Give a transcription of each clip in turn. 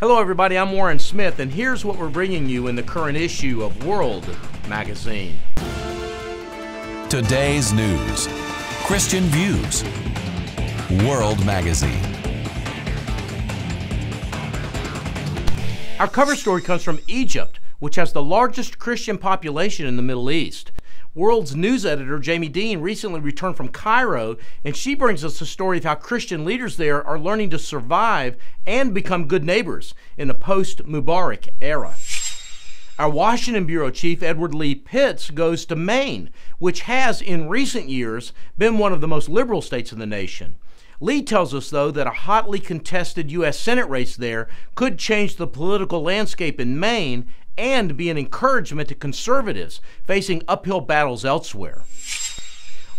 Hello, everybody. I'm Warren Smith, and here's what we're bringing you in the current issue of World Magazine. Today's news Christian Views, World Magazine. Our cover story comes from Egypt, which has the largest Christian population in the Middle East. World's news editor Jamie Dean recently returned from Cairo, and she brings us a story of how Christian leaders there are learning to survive and become good neighbors in the post Mubarak era. Our Washington Bureau Chief, Edward Lee Pitts, goes to Maine, which has, in recent years, been one of the most liberal states in the nation. Lee tells us, though, that a hotly contested U.S. Senate race there could change the political landscape in Maine and be an encouragement to conservatives facing uphill battles elsewhere.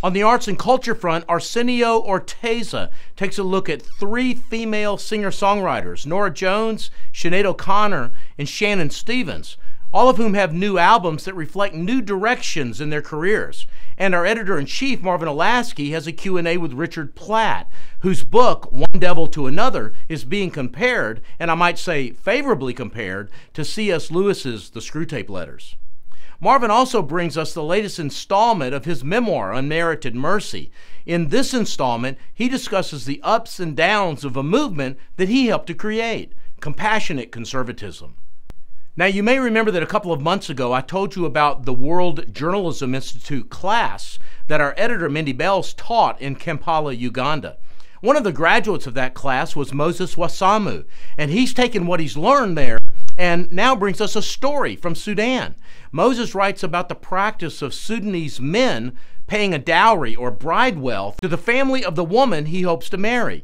On the arts and culture front, Arsenio Orteza takes a look at three female singer songwriters Norah Jones, Sinead O'Connor, and Shannon Stevens, all of whom have new albums that reflect new directions in their careers. And our editor-in-chief, Marvin Olasky, has a Q&A with Richard Platt, whose book, One Devil to Another, is being compared, and I might say favorably compared, to C.S. Lewis's The Screwtape Letters. Marvin also brings us the latest installment of his memoir, Unmerited Mercy. In this installment, he discusses the ups and downs of a movement that he helped to create, compassionate conservatism. Now, you may remember that a couple of months ago I told you about the World Journalism Institute class that our editor Mindy Belz taught in Kampala, Uganda. One of the graduates of that class was Moses Wasamu, and he's taken what he's learned there and now brings us a story from Sudan. Moses writes about the practice of Sudanese men paying a dowry or bride wealth to the family of the woman he hopes to marry.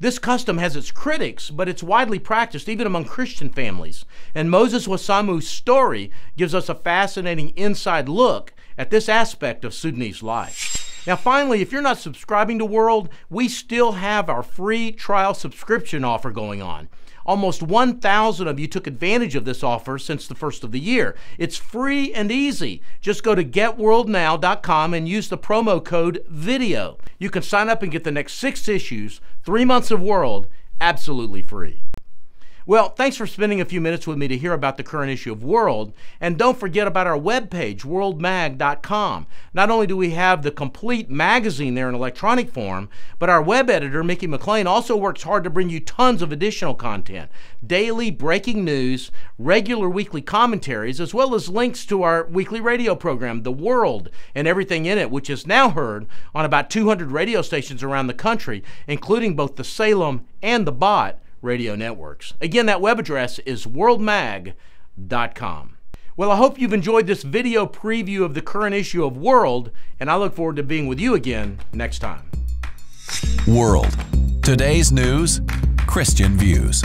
This custom has its critics, but it's widely practiced even among Christian families. And Moses Wasamu's story gives us a fascinating inside look at this aspect of Sudanese life. Now, finally, if you're not subscribing to World, we still have our free trial subscription offer going on. Almost 1,000 of you took advantage of this offer since the first of the year. It's free and easy. Just go to getworldnow.com and use the promo code VIDEO. You can sign up and get the next six issues, three months of World, absolutely free. Well, thanks for spending a few minutes with me to hear about the current issue of World. And don't forget about our webpage, worldmag.com. Not only do we have the complete magazine there in electronic form, but our web editor, Mickey McLean, also works hard to bring you tons of additional content daily breaking news, regular weekly commentaries, as well as links to our weekly radio program, The World, and everything in it, which is now heard on about 200 radio stations around the country, including both the Salem and the Bott radio networks. Again, that web address is worldmag.com. Well, I hope you've enjoyed this video preview of the current issue of World, and I look forward to being with you again next time. World. Today's news, Christian views.